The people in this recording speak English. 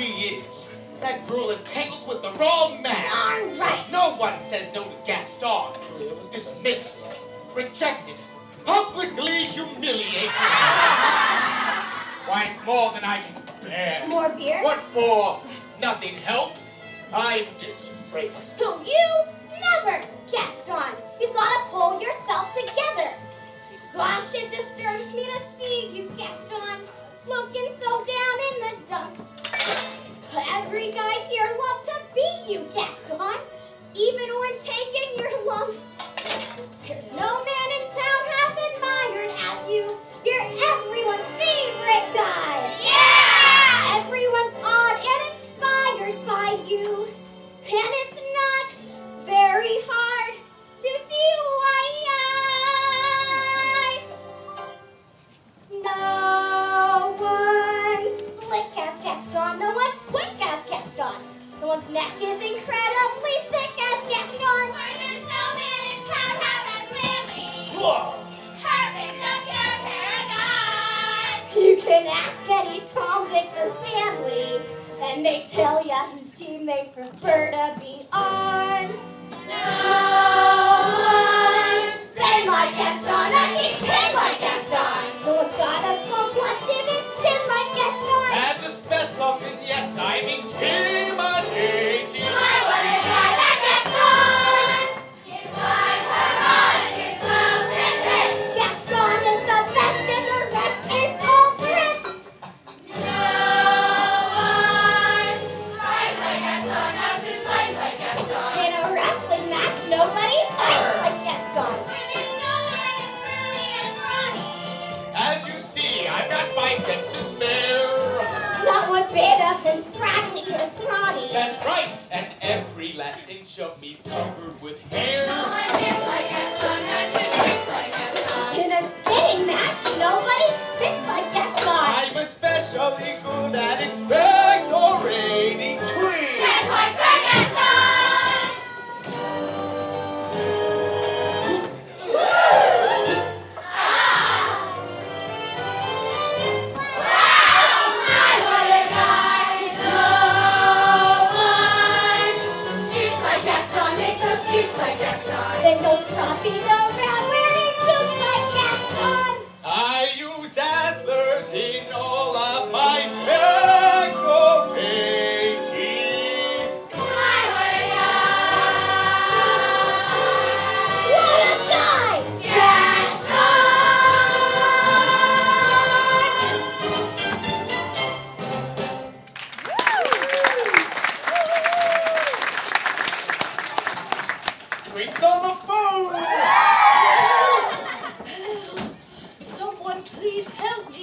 she is. That girl is tangled with the wrong man. I'm right. No one says no to Gaston. Dismissed, rejected, publicly humiliated. Why, it's more than I can bear. More beer? What for? Nothing helps. I'm disgraced. So you even when taking your lungs. There's no man. ask any Tom, Dick, or Stanley, and they tell you whose team they prefer to be on. my senses there. Not one bit of them scratchy and scrawny. That's right, and every last inch of me's covered with hair. on the phone! Someone please help me!